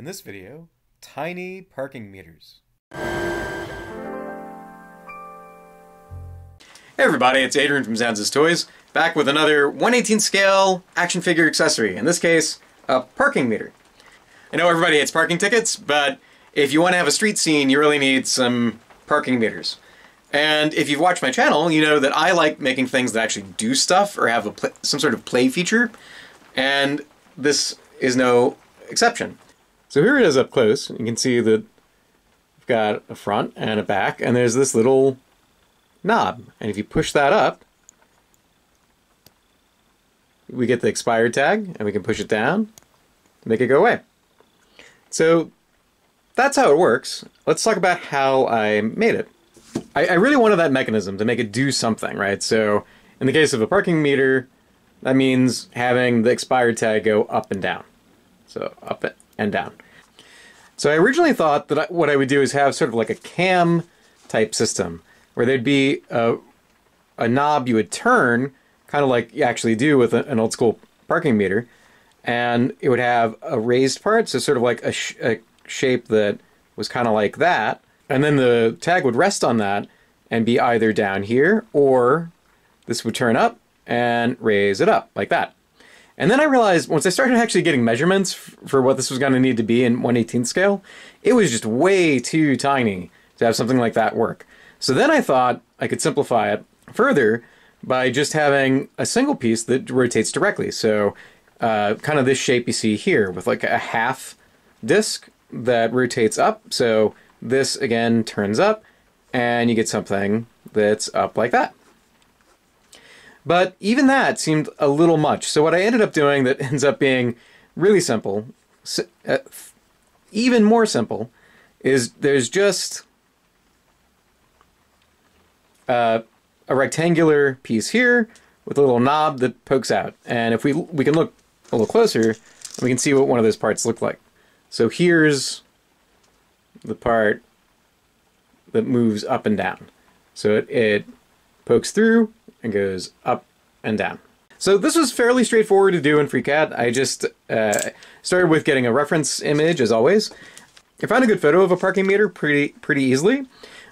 In this video, tiny parking meters. Hey everybody, it's Adrian from Zanza's Toys, back with another 118 scale action figure accessory, in this case, a parking meter. I know everybody hates parking tickets, but if you want to have a street scene, you really need some parking meters. And if you've watched my channel, you know that I like making things that actually do stuff or have a some sort of play feature, and this is no exception. So here it is up close. You can see that we've got a front and a back, and there's this little knob. And if you push that up, we get the expired tag, and we can push it down, make it go away. So that's how it works. Let's talk about how I made it. I, I really wanted that mechanism to make it do something, right? So in the case of a parking meter, that means having the expired tag go up and down. So up and down. So I originally thought that what I would do is have sort of like a cam type system where there'd be a, a knob you would turn, kind of like you actually do with a, an old school parking meter, and it would have a raised part, so sort of like a, sh a shape that was kind of like that, and then the tag would rest on that and be either down here or this would turn up and raise it up like that. And then I realized once I started actually getting measurements for what this was going to need to be in 118th scale, it was just way too tiny to have something like that work. So then I thought I could simplify it further by just having a single piece that rotates directly. So uh, kind of this shape you see here with like a half disc that rotates up. So this again turns up and you get something that's up like that. But even that seemed a little much. So what I ended up doing that ends up being really simple, uh, even more simple, is there's just uh, a rectangular piece here with a little knob that pokes out. And if we we can look a little closer, we can see what one of those parts look like. So here's the part that moves up and down. So it, it pokes through and goes up and down. So this was fairly straightforward to do in FreeCAD. I just uh, started with getting a reference image, as always. I found a good photo of a parking meter pretty pretty easily,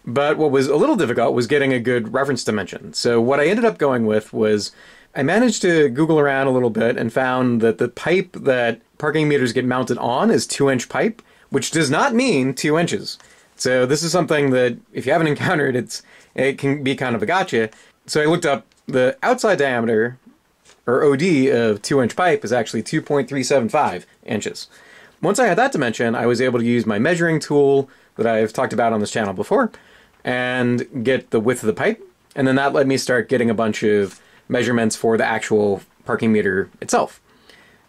but what was a little difficult was getting a good reference dimension. So what I ended up going with was I managed to Google around a little bit and found that the pipe that parking meters get mounted on is two inch pipe, which does not mean two inches. So this is something that if you haven't encountered, it's it can be kind of a gotcha. So I looked up the outside diameter, or OD, of 2 inch pipe is actually 2.375 inches. Once I had that dimension, I was able to use my measuring tool that I've talked about on this channel before and get the width of the pipe. And then that let me start getting a bunch of measurements for the actual parking meter itself.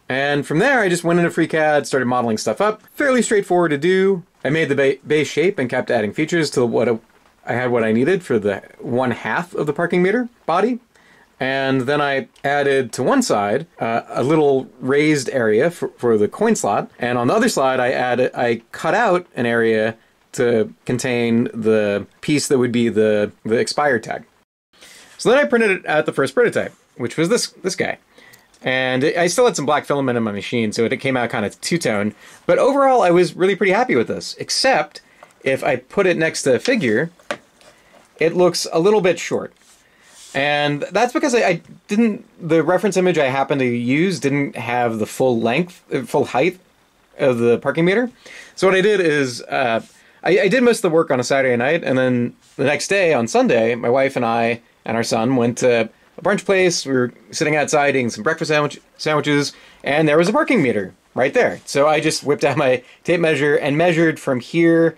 And from there, I just went into FreeCAD, started modeling stuff up. Fairly straightforward to do. I made the ba base shape and kept adding features to what I had what I needed for the one half of the parking meter body. And then I added to one side uh, a little raised area for, for the coin slot. And on the other side, I added, I cut out an area to contain the piece that would be the, the expired tag. So then I printed out the first prototype, which was this, this guy. And I still had some black filament in my machine, so it came out kind of two-tone. But overall, I was really pretty happy with this, except if I put it next to a figure, it looks a little bit short. And that's because I, I, didn't, the reference image I happened to use didn't have the full length, uh, full height of the parking meter. So what I did is, uh, I, I, did most of the work on a Saturday night, and then the next day, on Sunday, my wife and I and our son went to a brunch place. We were sitting outside eating some breakfast sandwich, sandwiches, and there was a parking meter right there. So I just whipped out my tape measure and measured from here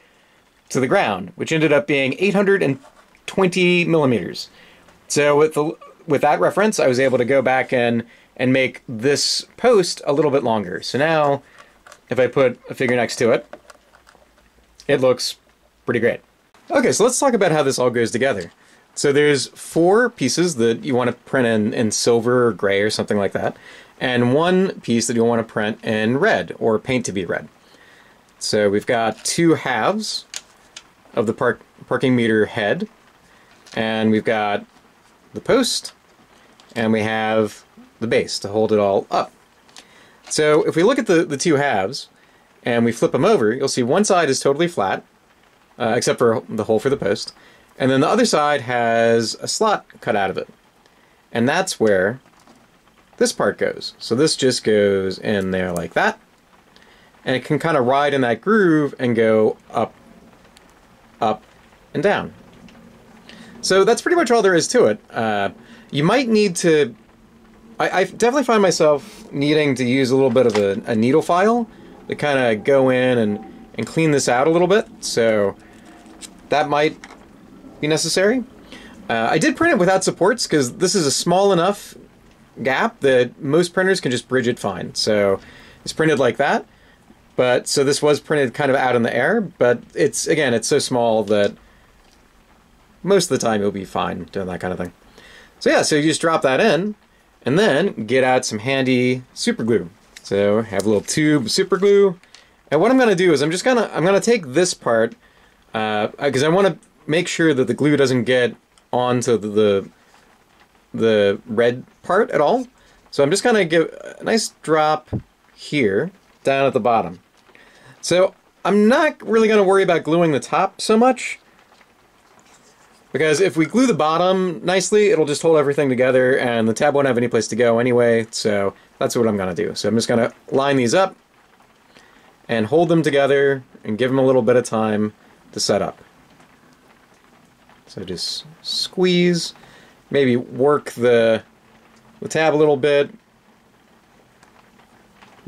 to the ground, which ended up being 820 millimeters. So with the with that reference, I was able to go back and and make this post a little bit longer. So now, if I put a figure next to it, it looks pretty great. Okay, so let's talk about how this all goes together. So there's four pieces that you want to print in, in silver or gray or something like that, and one piece that you'll want to print in red or paint to be red. So we've got two halves of the park, parking meter head, and we've got the post, and we have the base to hold it all up. So if we look at the, the two halves, and we flip them over, you'll see one side is totally flat, uh, except for the hole for the post. And then the other side has a slot cut out of it. And that's where this part goes. So this just goes in there like that. And it can kind of ride in that groove and go up, up, and down. So that's pretty much all there is to it. Uh, you might need to... I, I, definitely find myself needing to use a little bit of a, a needle file to kind of go in and, and clean this out a little bit. So that might be necessary. Uh, I did print it without supports because this is a small enough gap that most printers can just bridge it fine. So it's printed like that. But so this was printed kind of out in the air, but it's again, it's so small that most of the time you'll be fine doing that kind of thing. So yeah, so you just drop that in and then get out some handy super glue. So have a little tube of super glue. And what I'm going to do is I'm just going to I'm going to take this part because uh, I want to make sure that the glue doesn't get onto the, the, the red part at all. So I'm just going to give a nice drop here down at the bottom. So I'm not really going to worry about gluing the top so much. Because if we glue the bottom nicely, it'll just hold everything together and the tab won't have any place to go anyway. So that's what I'm going to do. So I'm just going to line these up and hold them together and give them a little bit of time to set up. So just squeeze, maybe work the, the tab a little bit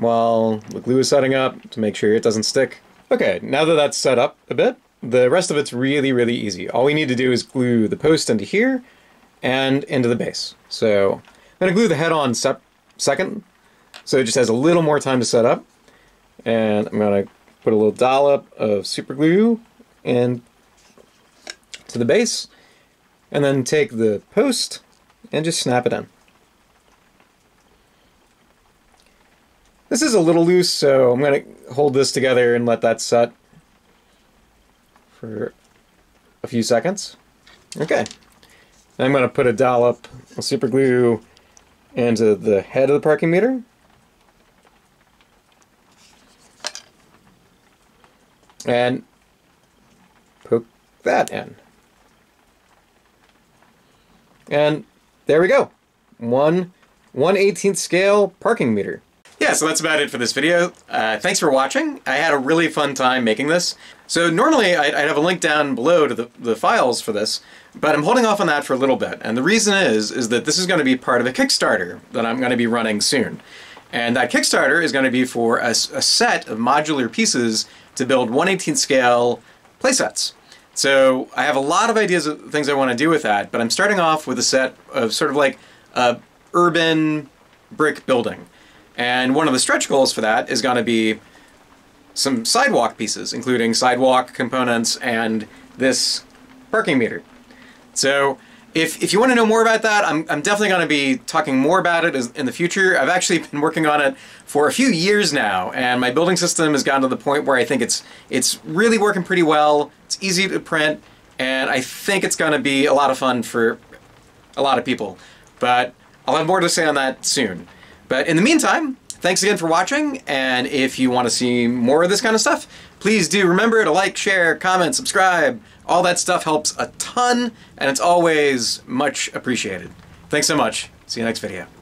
while the glue is setting up to make sure it doesn't stick. Okay, now that that's set up a bit, the rest of it's really, really easy. All we need to do is glue the post into here and into the base. So I'm to glue the head on second, so it just has a little more time to set up. And I'm going to put a little dollop of super glue and to the base, and then take the post and just snap it in. This is a little loose, so I'm going to hold this together and let that set for a few seconds. Okay. I'm going to put a dollop of super glue into the head of the parking meter. And poke that in. And there we go. One 1 18th scale parking meter. Yeah, so that's about it for this video. Uh, thanks for watching. I had a really fun time making this. So normally I'd, I'd have a link down below to the, the files for this, but I'm holding off on that for a little bit. And the reason is, is that this is going to be part of a Kickstarter that I'm going to be running soon. And that Kickstarter is going to be for a, a set of modular pieces to build 1 18th scale playsets. So I have a lot of ideas of things I want to do with that, but I'm starting off with a set of sort of like a urban brick building. And one of the stretch goals for that is going to be some sidewalk pieces, including sidewalk components and this parking meter. So if, if you want to know more about that, I'm, I'm definitely going to be talking more about it in the future. I've actually been working on it for a few years now, and my building system has gotten to the point where I think it's, it's really working pretty well. It's easy to print, and I think it's going to be a lot of fun for a lot of people. But I'll have more to say on that soon. But in the meantime, thanks again for watching, and if you want to see more of this kind of stuff, please do remember to like, share, comment, subscribe. All that stuff helps a ton, and it's always much appreciated. Thanks so much. See you next video.